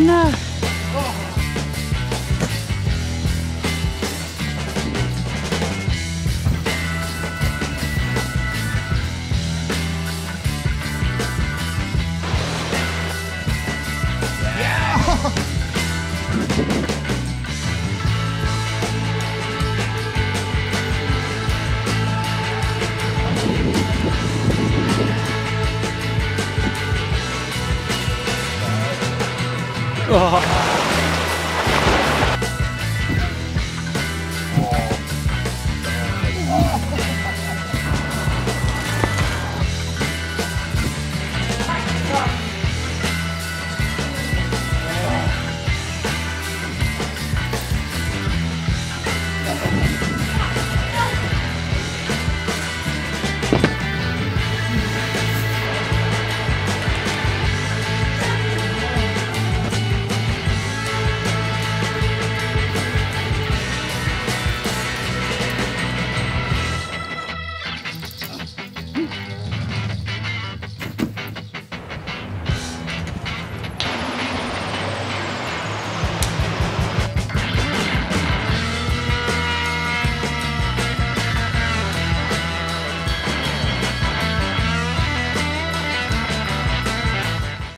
No. Oh.